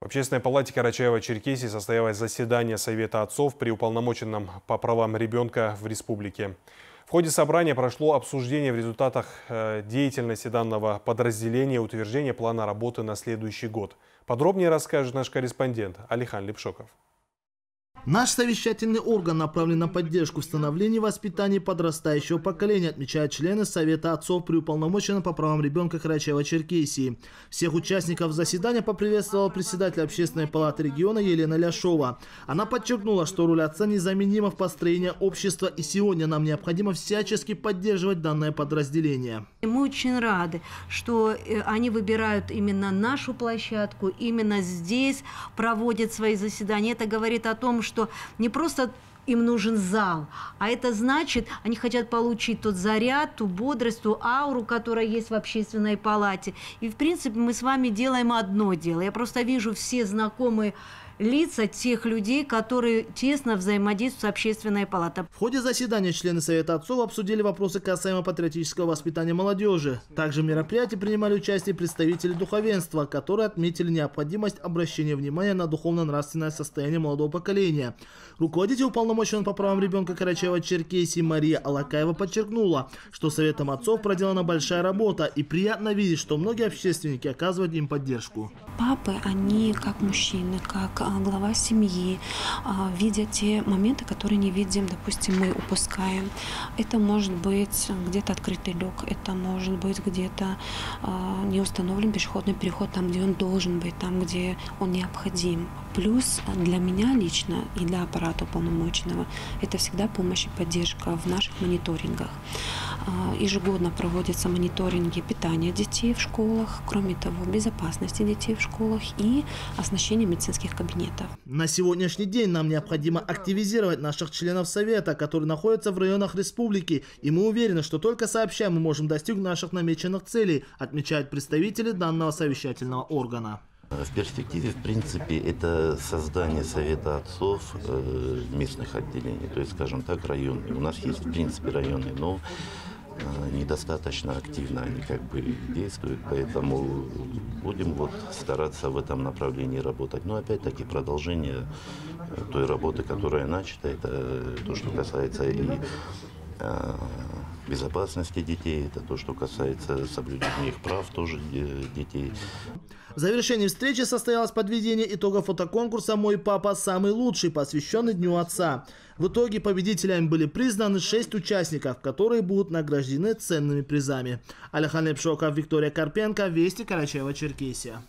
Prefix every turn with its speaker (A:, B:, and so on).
A: В Общественной палате Карачаева-Черкесии состоялось заседание Совета отцов при уполномоченном по правам ребенка в республике. В ходе собрания прошло обсуждение в результатах э, деятельности данного подразделения утверждение плана работы на следующий год. Подробнее расскажет наш корреспондент Алихан Лепшоков.
B: Наш совещательный орган направлен на поддержку становления и воспитания подрастающего поколения, отмечают члены Совета отцов при уполномоченном по правам ребенка Карачаева-Черкесии. Всех участников заседания поприветствовала председатель Общественной палаты региона Елена Ляшова. Она подчеркнула, что роль отца незаменима в построении общества и сегодня нам необходимо всячески поддерживать данное подразделение.
C: Мы очень рады, что э, они выбирают именно нашу площадку, именно здесь проводят свои заседания. Это говорит о том, что не просто им нужен зал. А это значит, они хотят получить тот заряд, ту бодрость, ту ауру, которая есть в общественной палате. И, в принципе, мы с вами делаем одно дело. Я просто вижу все знакомые лица тех людей, которые тесно взаимодействуют с общественной палатой.
B: В ходе заседания члены Совета отцов обсудили вопросы касаемо патриотического воспитания молодежи. Также в мероприятии принимали участие представители духовенства, которые отметили необходимость обращения внимания на духовно-нравственное состояние молодого поколения. Руководитель уполномоченного по правам ребенка Карачаева-Черкесии Мария Алакаева подчеркнула, что Советом отцов проделана большая работа и приятно видеть, что многие общественники оказывают им поддержку.
D: Папы, они как мужчины, как глава семьи, а, видят те моменты, которые не видим, допустим, мы упускаем. Это может быть где-то открытый люк, это может быть где-то а, не установлен пешеходный переход там, где он должен быть, там, где он необходим. Плюс для меня лично и для аппарата уполномоченного это всегда помощь и поддержка в наших мониторингах. Ежегодно проводятся мониторинги питания детей в школах, кроме того, безопасности детей в школах и оснащения медицинских кабинетов.
B: На сегодняшний день нам необходимо активизировать наших членов Совета, которые находятся в районах республики, и мы уверены, что только сообща мы можем достигнуть наших намеченных целей, отмечают представители данного совещательного органа.
E: В перспективе, в принципе, это создание Совета отцов э, местных отделений, то есть, скажем так, районные. У нас есть, в принципе, районы, но Э, недостаточно активно они как бы действуют, поэтому будем вот стараться в этом направлении работать. Но опять-таки продолжение э, той работы, которая начата, это то, что касается и э, безопасности детей, это то, что касается соблюдения их прав тоже детей.
B: В завершении встречи состоялось подведение итогов фотоконкурса «Мой папа самый лучший», посвященный Дню Отца. В итоге победителями были признаны шесть участников, которые будут награждены ценными призами. Алихан Лепшоков, Виктория Карпенко, Вести Карачаева, Черкесия.